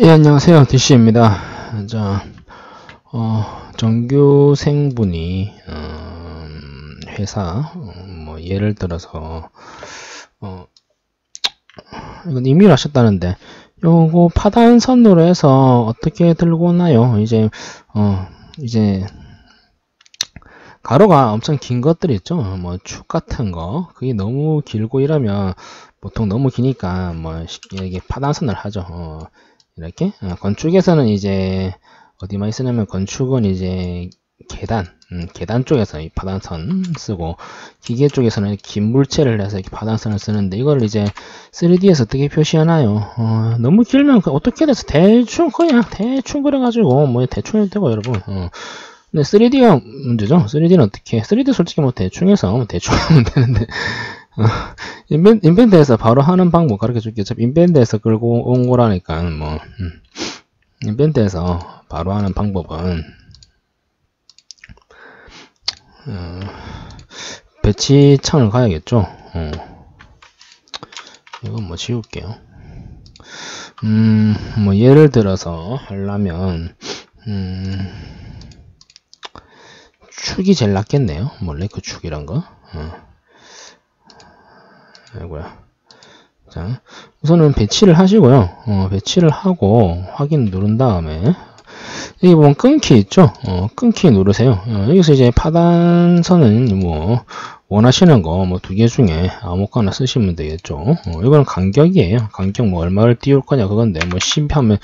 예, 안녕하세요. DC입니다. 자, 어, 정규생분이, 어, 회사, 어, 뭐, 예를 들어서, 어, 이건 임의로 하셨다는데, 요거 파단선으로 해서 어떻게 들고 오나요? 이제, 어, 이제, 가로가 엄청 긴 것들 있죠? 뭐, 축 같은 거. 그게 너무 길고 이러면, 보통 너무 기니까, 뭐, 쉽게 파단선을 하죠. 어, 이렇게 어, 건축에서는 이제 어디만 쓰냐면 건축은 이제 계단 음, 계단 쪽에서 이 파단선 쓰고 기계 쪽에서는 긴 물체를 해서 이렇게 파단선을 쓰는데 이걸 이제 3D에서 어떻게 표시하나요? 어, 너무 길면 그 어떻게 돼서 대충 그냥 대충 그려가지고 뭐 대충 해도 되고 여러분 어. 근데 3D가 문제죠 3D는 어떻게 3D 솔직히 뭐 대충 해서 뭐 대충 하면 되는데 어, 인벤, 인벤드에서 바로 하는 방법 가르쳐 줄게요. 어차피 인벤드에서 끌고 온 거라니까, 뭐, 음. 인벤드에서 바로 하는 방법은, 어, 배치 창을 가야겠죠. 어. 이건 뭐 지울게요. 음, 뭐 예를 들어서 하려면, 음, 축이 제일 낫겠네요. 뭐 레크 축이란 거. 어. 아이고야. 자, 우선은 배치를 하시고요. 어, 배치를 하고 확인 누른 다음에 여기 보면 끊기 있죠? 어, 끊기 누르세요. 어, 여기서 이제 파단선은 뭐 원하시는 거 뭐 두 개 중에 아무거나 쓰시면 되겠죠. 어, 이거는 간격이에요. 간격 뭐 얼마를 띄울 거냐 그건데 뭐 10하면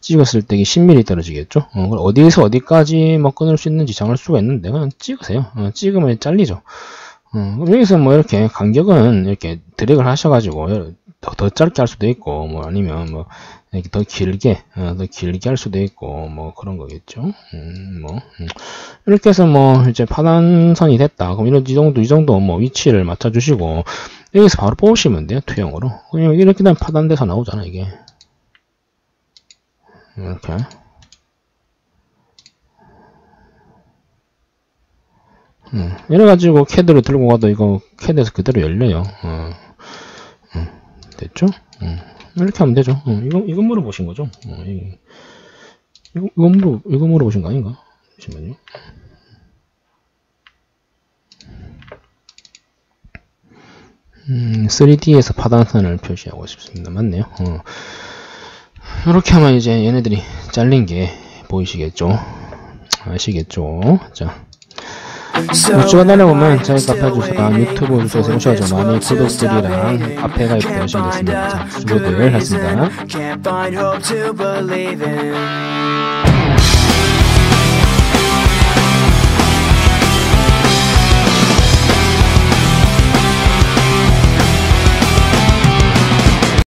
찍었을 때 10mm 떨어지겠죠. 어, 어디에서 어디까지 뭐 끊을 수 있는지 정할 수가 있는데 그냥 찍으세요. 어, 찍으면 잘리죠. 어, 여기서 뭐 이렇게 간격은 이렇게 드래그를 하셔가지고 더, 더 짧게 할 수도 있고 뭐 아니면 뭐 이렇게 더 길게 어, 더 길게 할 수도 있고 뭐 그런 거겠죠. 음, 뭐 음. 이렇게 해서 뭐 이제 파단선이 됐다. 그럼 이런 이 정도 이 정도 뭐 위치를 맞춰 주시고 여기서 바로 뽑으시면 돼요 투영으로. 그냥 이렇게 되면 파단돼서 나오잖아 이게 이렇게. 음, 이래가지고 캐드를 들고 가도 이거 캐드에서 그대로 열려요. 어, 음, 됐죠? 음, 이렇게 하면 되죠. 어, 이거, 이거 물어보신 거죠? 어, 이거, 이거, 이거, 물어, 이거 물어보신 거 아닌가? 잠시만요. 음, 3D에서 파단선을 표시하고 싶습니다. 맞네요. 어. 이렇게 하면 이제 얘네들이 잘린 게 보이시겠죠? 아시겠죠? 자. 유튜브 하려면 저희 카페 주소가 유튜브 주소에서 오셔서 많이 구독들이랑 카페 가입되시면 됐습니다. 자, 수고들 하셨습니다.